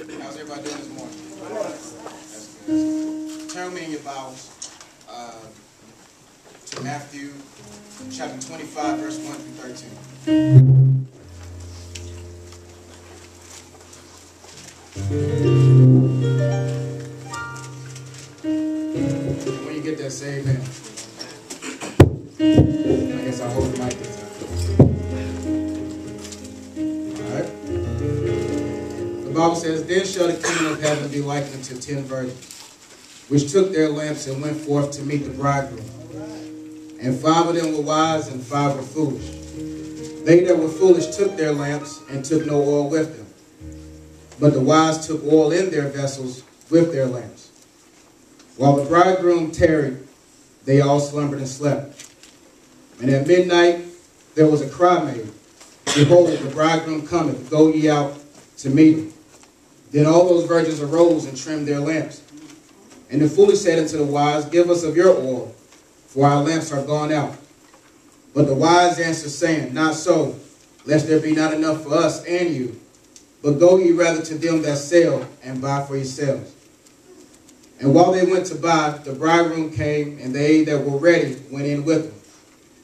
How's everybody doing this morning? That's good. Turn me in your Bibles uh, to Matthew chapter 25, verse 1 through 13. Says, Then shall the kingdom of heaven be likened unto ten virgins, which took their lamps and went forth to meet the bridegroom. And five of them were wise, and five were foolish. They that were foolish took their lamps, and took no oil with them. But the wise took oil in their vessels with their lamps. While the bridegroom tarried, they all slumbered and slept. And at midnight there was a cry made, Behold, the bridegroom cometh, go ye out to meet him. Then all those virgins arose and trimmed their lamps. And the foolish said unto the wise, Give us of your oil, for our lamps are gone out. But the wise answered, saying, Not so, lest there be not enough for us and you. But go ye rather to them that sell, and buy for yourselves. And while they went to buy, the bridegroom came, and they that were ready went in with him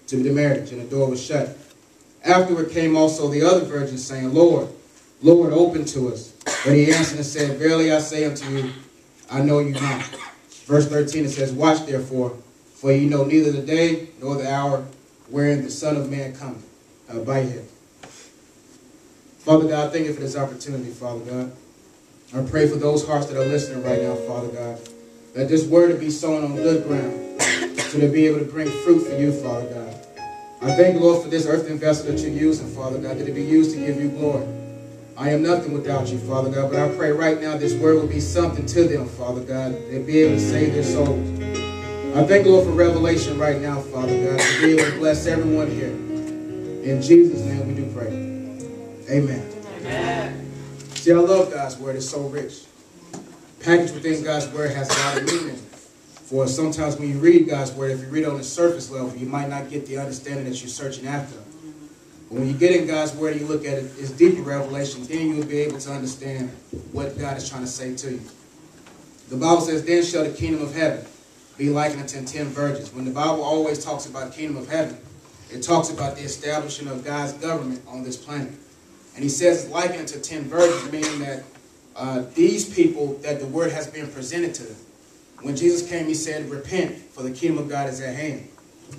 to the marriage, and the door was shut. Afterward came also the other virgins, saying, Lord, Lord, open to us. But he answered and said, Verily I say unto you, I know you not. Verse 13, it says, Watch therefore, for ye know neither the day nor the hour wherein the Son of Man cometh. Uh, by him. Father God, thank you for this opportunity, Father God. I pray for those hearts that are listening right now, Father God, that this word be sown on good ground, so to be able to bring fruit for you, Father God. I thank Lord, for this earthen vessel that you're using, Father God, that it be used to give you glory. I am nothing without you, Father God, but I pray right now this word will be something to them, Father God, They'll be able to save their souls. I thank Lord, for revelation right now, Father God, to be able to bless everyone here. In Jesus' name we do pray. Amen. Amen. See, I love God's word. It's so rich. Packaged within God's word has a lot of meaning. For sometimes when you read God's word, if you read it on the surface level, you might not get the understanding that you're searching after. But when you get in God's word and you look at it, it's deeper revelation, then you'll be able to understand what God is trying to say to you. The Bible says, Then shall the kingdom of heaven be likened unto ten virgins. When the Bible always talks about the kingdom of heaven, it talks about the establishment of God's government on this planet. And he says it's likened unto ten virgins, meaning that uh, these people that the word has been presented to them. When Jesus came, he said, repent, for the kingdom of God is at hand.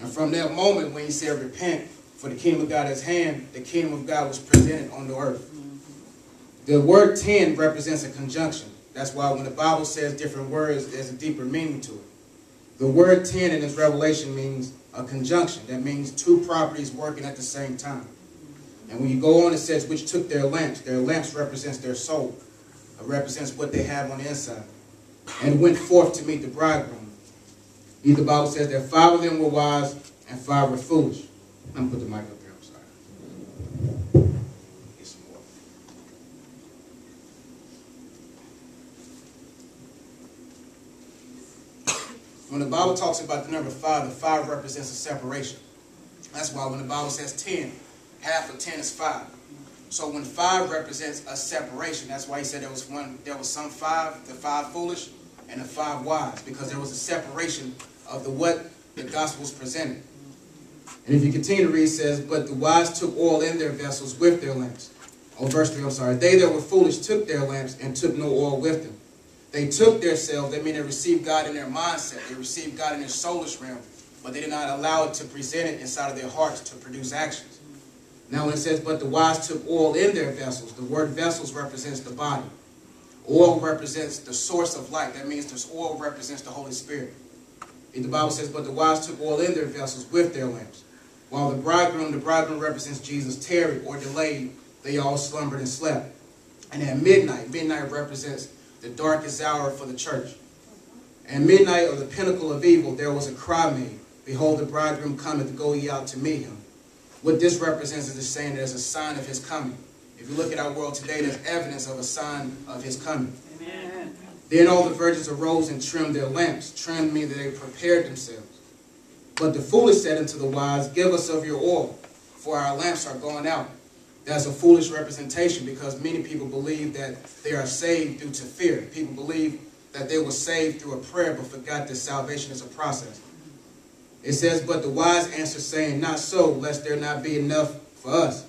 And from that moment when he said, repent, for the kingdom of God is hand, the kingdom of God was presented on the earth. The word 10 represents a conjunction. That's why when the Bible says different words, there's a deeper meaning to it. The word 10 in this revelation means a conjunction. That means two properties working at the same time. And when you go on, it says, which took their lamps. Their lamps represents their soul. It represents what they have on the inside. And went forth to meet the bridegroom. The Bible says that five of them were wise and five were foolish. I'm to put the mic up here. I'm sorry. Get some more. When the Bible talks about the number five, the five represents a separation. That's why when the Bible says 10, half of 10 is five. So when five represents a separation, that's why he said there was one, there was some five, the five foolish, and the five wise, because there was a separation of the what the gospel was presented. And if you continue to read, it says, But the wise took oil in their vessels with their lamps. Oh, verse 3, I'm sorry. They that were foolish took their lamps and took no oil with them. They took their self, that means they received God in their mindset. They received God in their soulish realm, but they did not allow it to present it inside of their hearts to produce actions. Now it says, but the wise took oil in their vessels, the word vessels represents the body. Oil represents the source of light. That means this oil represents the Holy Spirit. And the Bible says, but the wise took oil in their vessels with their lamps. While the bridegroom, the bridegroom represents Jesus, tarried or delayed, they all slumbered and slept. And at midnight, midnight represents the darkest hour for the church. And midnight, or the pinnacle of evil, there was a cry made, Behold, the bridegroom cometh, go ye out to meet him. What this represents is the saying that there's a sign of his coming. If you look at our world today, there's evidence of a sign of his coming. Amen. Then all the virgins arose and trimmed their lamps. Trimmed means that they prepared themselves. But the foolish said unto the wise, Give us of your oil, for our lamps are gone out. That's a foolish representation because many people believe that they are saved due to fear. People believe that they were saved through a prayer but forgot that salvation is a process. It says, but the wise answer saying, not so, lest there not be enough for us.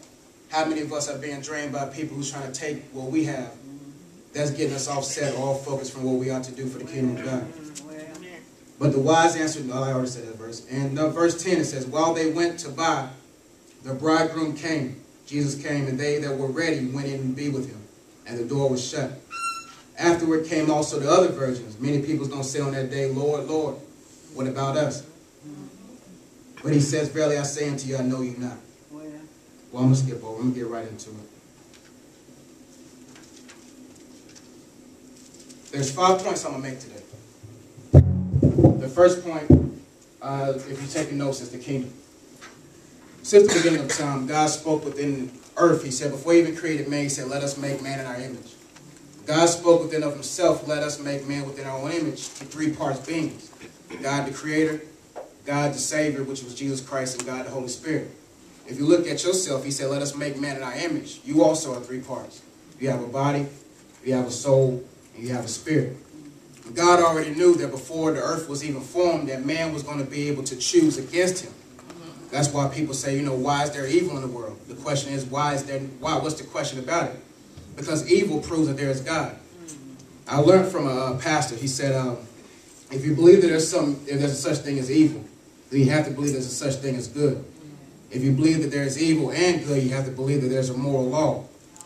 How many of us are being drained by people who's trying to take what we have? That's getting us offset, or all focused from what we ought to do for the kingdom of God. But the wise answer, no, I already said that verse. And the verse 10, it says, While they went to buy, the bridegroom came. Jesus came, and they that were ready went in and be with him. And the door was shut. Afterward came also the other virgins. Many people's going to say on that day, Lord, Lord, what about us? But he says, Verily I say unto you, I know you not. Well, I'm going to skip over. I'm going to get right into it. There's five points I'm going to make today. The first point, uh, if you're taking notes, is the kingdom. Since the beginning of time, God spoke within earth. He said, before he even created man, he said, let us make man in our image. God spoke within of himself, let us make man within our own image, to three parts beings. God the creator, God the savior, which was Jesus Christ, and God the Holy Spirit. If you look at yourself, he said, let us make man in our image. You also are three parts. You have a body, you have a soul, and you have a spirit. God already knew that before the earth was even formed, that man was going to be able to choose against him. That's why people say, you know, why is there evil in the world? The question is, why is there, why, what's the question about it? Because evil proves that there is God. I learned from a pastor, he said, um, if you believe that there's some, if there's a such thing as evil, then you have to believe there's a such thing as good. If you believe that there's evil and good, you have to believe that there's a moral law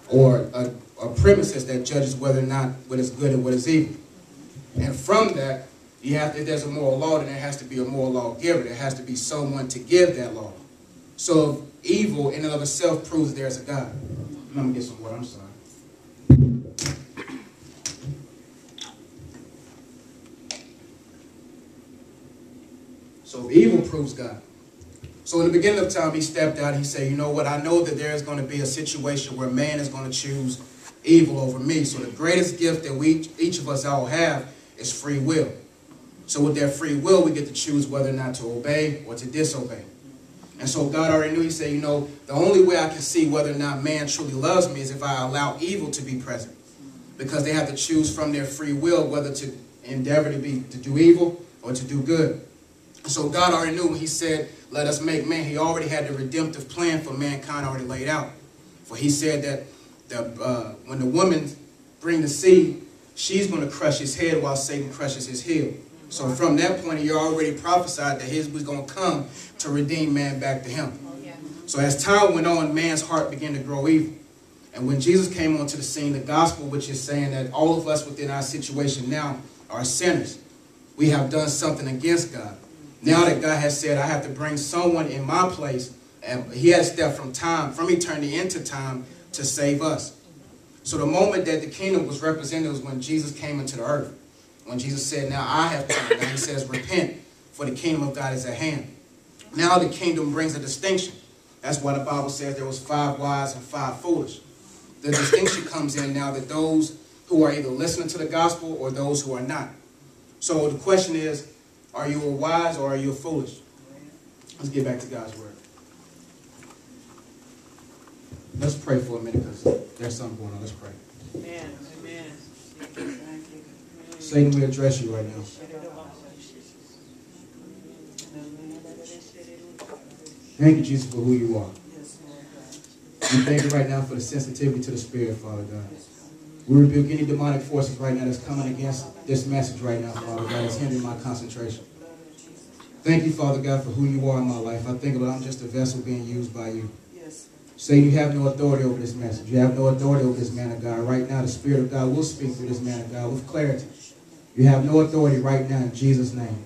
or a, a premises that judges whether or not what is good and what is evil. And from that, you have if there's a moral law, then there has to be a moral lawgiver. There has to be someone to give that law. So evil in and of itself proves there's a God. Let me get some water. I'm sorry. So evil proves God. So in the beginning of time, he stepped out. He said, you know what? I know that there is going to be a situation where man is going to choose evil over me. So the greatest gift that we each of us all have is free will. So with that free will, we get to choose whether or not to obey or to disobey. And so God already knew, he said, you know, the only way I can see whether or not man truly loves me is if I allow evil to be present. Because they have to choose from their free will whether to endeavor to be to do evil or to do good. So God already knew when he said, let us make man, he already had the redemptive plan for mankind already laid out. For he said that the, uh, when the woman bring the seed, she's going to crush his head while Satan crushes his heel. So from that point, you already prophesied that his was going to come to redeem man back to him. So as time went on, man's heart began to grow evil. And when Jesus came onto the scene, the gospel, which is saying that all of us within our situation now are sinners. We have done something against God. Now that God has said, I have to bring someone in my place, and he has stepped from time, from eternity into time, to save us. So the moment that the kingdom was represented was when Jesus came into the earth. When Jesus said, now I have come. Now he says, repent, for the kingdom of God is at hand. Now the kingdom brings a distinction. That's why the Bible says there was five wise and five foolish. The distinction comes in now that those who are either listening to the gospel or those who are not. So the question is, are you a wise or are you a foolish? Let's get back to God's word. Let's pray for a minute because there's something going on. Let's pray. Amen. Amen. Satan, we address you right now. Thank you, Jesus, for who you are. We thank you right now for the sensitivity to the Spirit, Father God. We rebuke any demonic forces right now that's coming against this message right now, Father God, that's hindering my concentration. Thank you, Father God, for who you are in my life. I think that I'm just a vessel being used by you. Say you have no authority over this message. You have no authority over this man of God. Right now, the Spirit of God will speak through this man of God with clarity. You have no authority right now in Jesus' name.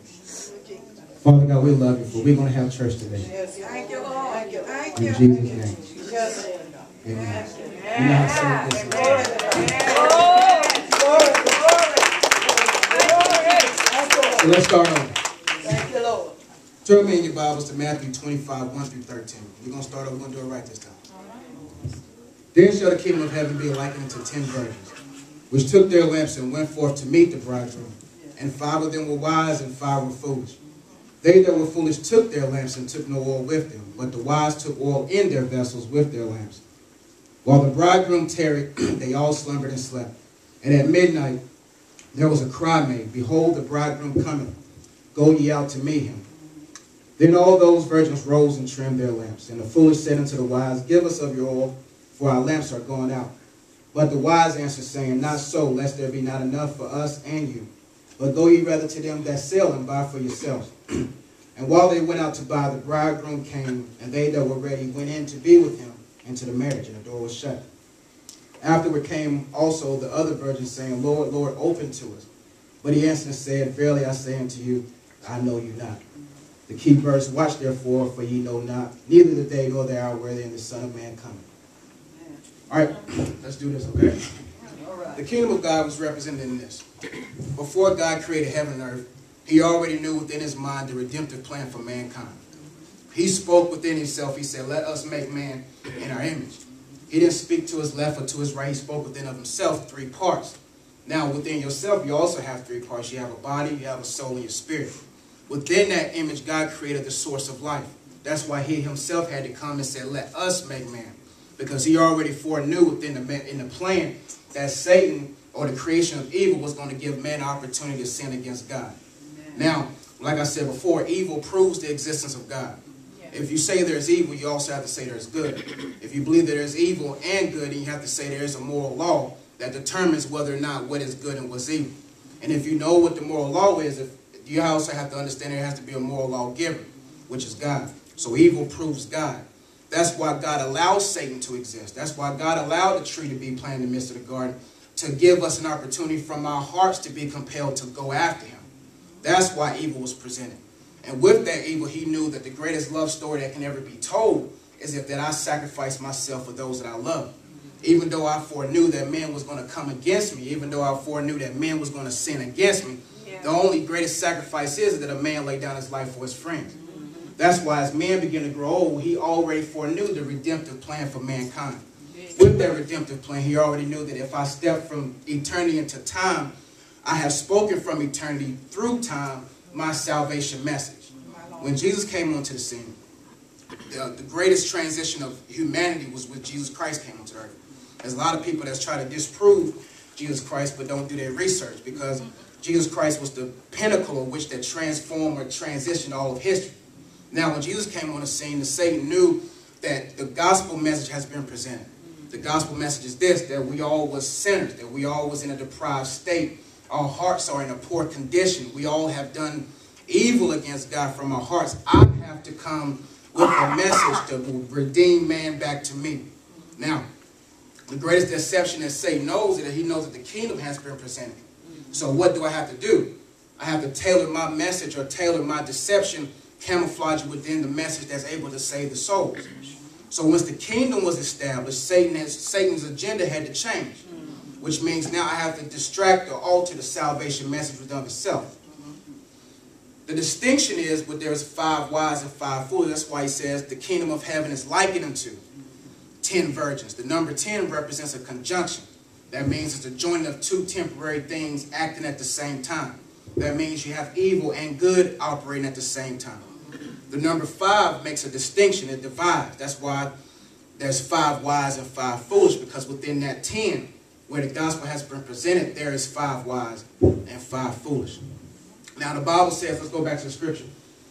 Father God, we love you for we're going to have church today. Thank you, Lord. Thank you. Thank you. In Jesus' name. Amen. Amen. So let's start over. Thank you, Lord. Turn me in your Bibles to Matthew 25, 1 through 13. We're going to start over. We're going to do it right this time. Then shall the kingdom of heaven be likened unto ten virgins, which took their lamps and went forth to meet the bridegroom. And five of them were wise, and five were foolish. They that were foolish took their lamps and took no oil with them, but the wise took oil in their vessels with their lamps. While the bridegroom tarried, they all slumbered and slept. And at midnight there was a cry made, Behold, the bridegroom cometh. Go ye out to meet him. Then all those virgins rose and trimmed their lamps. And the foolish said unto the wise, Give us of your oil, for our lamps are gone out. But the wise answered, saying, Not so, lest there be not enough for us and you. But go ye rather to them that sell and buy for yourselves. and while they went out to buy, the bridegroom came, and they that were ready went in to be with him into the marriage, and the door was shut. Afterward came also the other virgins, saying, Lord, Lord, open to us. But he answered and said, Verily I say unto you, I know you not. The key verse, Watch therefore, for ye know not, neither the day nor the hour wherein the Son of Man cometh. All right, let's do this, okay? The kingdom of God was represented in this. Before God created heaven and earth, he already knew within his mind the redemptive plan for mankind. He spoke within himself. He said, let us make man in our image. He didn't speak to his left or to his right. He spoke within of himself three parts. Now, within yourself, you also have three parts. You have a body, you have a soul, and your spirit. Within that image, God created the source of life. That's why he himself had to come and say, let us make man. Because he already foreknew within the, in the plan that Satan or the creation of evil was going to give man an opportunity to sin against God. Amen. Now, like I said before, evil proves the existence of God. If you say there's evil, you also have to say there's good. If you believe that there's evil and good, then you have to say there's a moral law that determines whether or not what is good and what's evil. And if you know what the moral law is, if, you also have to understand there has to be a moral lawgiver, which is God. So evil proves God. That's why God allowed Satan to exist. That's why God allowed the tree to be planted in the midst of the garden, to give us an opportunity from our hearts to be compelled to go after him. That's why evil was presented. And with that evil, he knew that the greatest love story that can ever be told is if that I sacrifice myself for those that I love. Even though I foreknew that man was going to come against me, even though I foreknew that man was going to sin against me, yeah. the only greatest sacrifice is that a man lay down his life for his friends. That's why as man began to grow old, he already foreknew the redemptive plan for mankind. With that redemptive plan, he already knew that if I step from eternity into time, I have spoken from eternity through time my salvation message. When Jesus came onto the scene, the, the greatest transition of humanity was when Jesus Christ came onto earth. There's a lot of people that's try to disprove Jesus Christ but don't do their research because Jesus Christ was the pinnacle of which that transformed or transitioned all of history. Now, when Jesus came on the scene, the Satan knew that the gospel message has been presented. The gospel message is this, that we all was sinners, that we all was in a deprived state, our hearts are in a poor condition. We all have done evil against God from our hearts. I have to come with a message to redeem man back to me. Now, the greatest deception that Satan knows is that he knows that the kingdom has been presented. So what do I have to do? I have to tailor my message or tailor my deception, camouflage within the message that's able to save the souls. So once the kingdom was established, Satan has, Satan's agenda had to change which means now I have to distract or alter the salvation message within itself. The distinction is but there's five wise and five fools. That's why he says the kingdom of heaven is likened unto ten virgins. The number ten represents a conjunction. That means it's a joining of two temporary things acting at the same time. That means you have evil and good operating at the same time. The number five makes a distinction. It divides. That's why there's five wise and five foolish because within that ten, where the gospel has been presented, there is five wise and five foolish. Now the Bible says, let's go back to the scripture.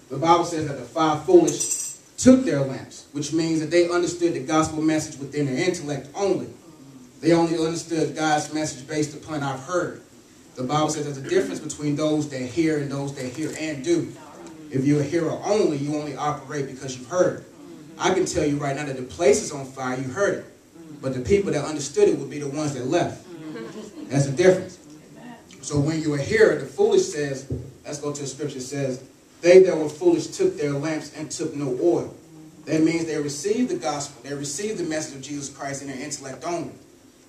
The Bible says that the five foolish took their lamps, which means that they understood the gospel message within their intellect only. They only understood God's message based upon I've heard. The Bible says there's a difference between those that hear and those that hear and do. If you're a hearer only, you only operate because you've heard. I can tell you right now that the place is on fire, you heard it. But the people that understood it would be the ones that left. That's the difference. So when you are a here, the foolish says, let's go to the scripture, says, they that were foolish took their lamps and took no oil. That means they received the gospel. They received the message of Jesus Christ in their intellect only.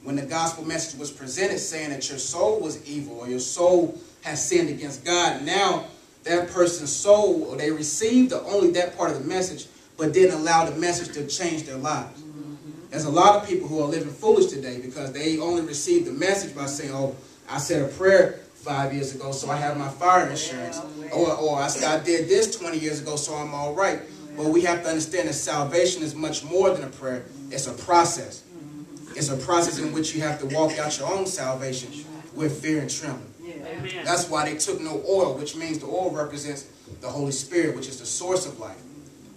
When the gospel message was presented saying that your soul was evil or your soul has sinned against God, now that person's soul, or they received the, only that part of the message, but didn't allow the message to change their lives. Mm-hmm. There's a lot of people who are living foolish today because they only received the message by saying, oh, I said a prayer five years ago, so I have my fire insurance. Or, or I, I did this 20 years ago, so I'm all right. But we have to understand that salvation is much more than a prayer. It's a process. Mm-hmm. It's a process in which you have to walk out your own salvation with fear and trembling. Amen. That's why they took no oil, which means the oil represents the Holy Spirit, which is the source of life.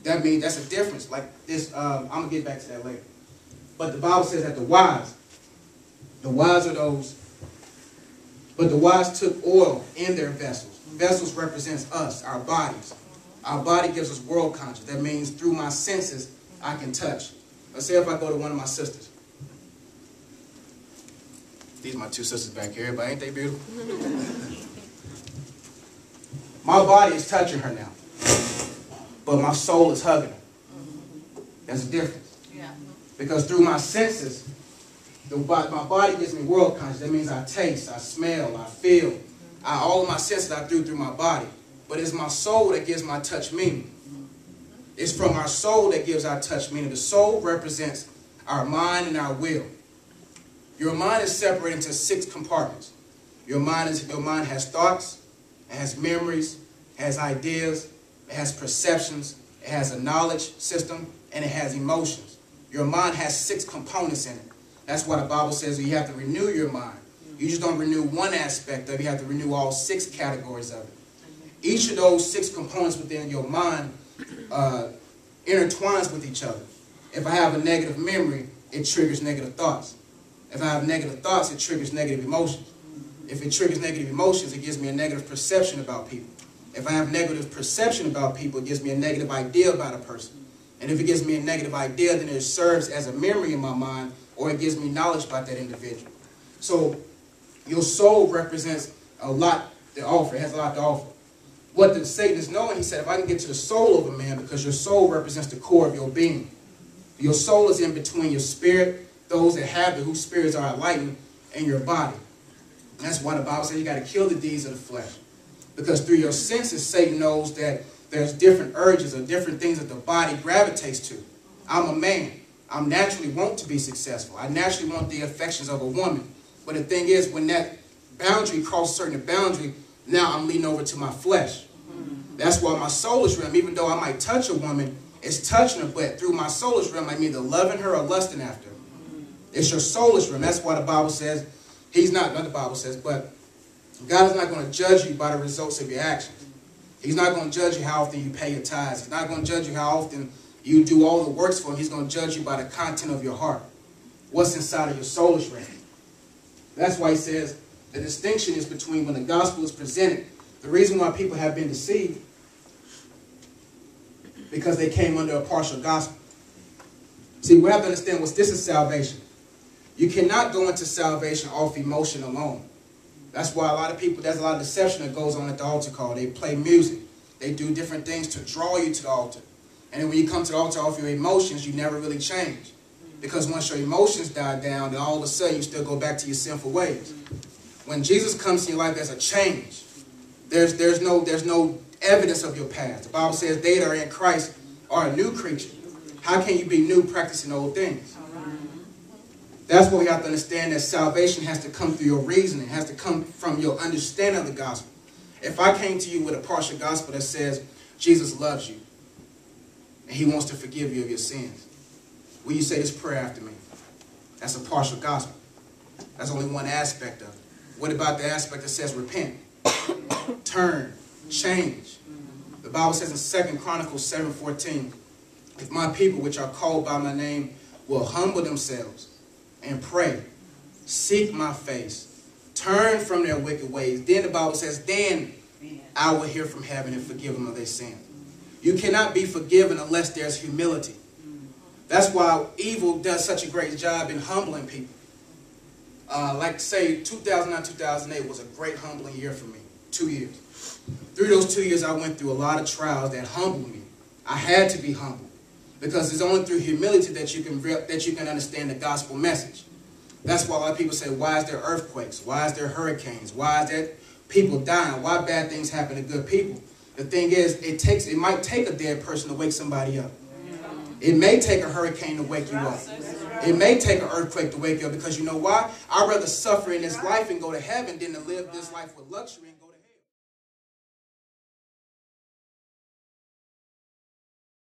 That means that's a difference. Like this, um, I'm gonna get back to that later. But the Bible says that the wise, the wise are those. But the wise took oil in their vessels. Vessels represents us, our bodies. Our body gives us world conscious. That means through my senses, I can touch. Let's say if I go to one of my sisters. These are my two sisters back here, but ain't they beautiful? my body is touching her now, but my soul is hugging her. There's a difference. Yeah. Because through my senses, the, my body gives me world conscious. That means I taste, I smell, I feel. I, all of my senses I do through my body. But it's my soul that gives my touch meaning. It's from our soul that gives our touch meaning. The soul represents our mind and our will. Your mind is separated into six compartments. Your mind is your mind has thoughts, it has memories, it has ideas, it has perceptions, it has a knowledge system, and it has emotions. Your mind has six components in it. That's why the Bible says you have to renew your mind. You just don't renew one aspect of it, you have to renew all six categories of it. Each of those six components within your mind uh, intertwines with each other. If I have a negative memory, it triggers negative thoughts. If I have negative thoughts, it triggers negative emotions. If it triggers negative emotions, it gives me a negative perception about people. If I have negative perception about people, it gives me a negative idea about a person. And if it gives me a negative idea, then it serves as a memory in my mind, or it gives me knowledge about that individual. So your soul represents a lot to offer. It has a lot to offer. What the Satan is knowing, he said, if I can get to the soul of a man, because your soul represents the core of your being. Your soul is in between your spirit, those that have it, whose spirits are enlightened, and your body. And that's why the Bible says you got to kill the deeds of the flesh. Because through your senses, Satan knows that there's different urges or different things that the body gravitates to. I'm a man. I naturally want to be successful. I naturally want the affections of a woman. But the thing is, when that boundary crosses certain boundary, now I'm leaning over to my flesh. That's why my soulish realm, even though I might touch a woman, it's touching her, but through my soulish realm, I'm either loving her or lusting after her. It's your soulish realm. That's why the Bible says, He's not, not the Bible says, but God is not going to judge you by the results of your actions. He's not going to judge you how often you pay your tithes. He's not going to judge you how often you do all the works for him. He's going to judge you by the content of your heart. What's inside of your soulish realm. That's why he says the distinction is between when the gospel is presented. The reason why people have been deceived because they came under a partial gospel. See, we have to understand what this is salvation. You cannot go into salvation off emotion alone. That's why a lot of people, there's a lot of deception that goes on at the altar call. They play music. They do different things to draw you to the altar. And then when you come to the altar off your emotions, you never really change. Because once your emotions die down, then all of a sudden you still go back to your sinful ways. When Jesus comes in your life, there's a change. There's, there's, no, there's no evidence of your past. The Bible says they that are in Christ are a new creature. How can you be new practicing old things? That's what we have to understand that salvation has to come through your reasoning, it has to come from your understanding of the gospel. If I came to you with a partial gospel that says Jesus loves you and he wants to forgive you of your sins, will you say this prayer after me? That's a partial gospel. That's only one aspect of it. What about the aspect that says repent, turn, change? The Bible says in Second Chronicles 7:14, if my people which are called by my name will humble themselves and pray, seek my face, turn from their wicked ways, then the Bible says, then I will hear from heaven and forgive them of their sins. You cannot be forgiven unless there's humility. That's why evil does such a great job in humbling people. Uh, like say 2009, 2008 was a great humbling year for me. Two years. Through those two years, I went through a lot of trials that humbled me. I had to be humble because it's only through humility that you can that you can understand the gospel message. That's why a lot of people say, "Why is there earthquakes? Why is there hurricanes? Why is there people dying? Why bad things happen to good people?" The thing is, it takes it might take a dead person to wake somebody up. It may take a hurricane to wake you up. It may take an earthquake to wake you up because you know why? I'd rather suffer in this life and go to heaven than to live this life with luxury and go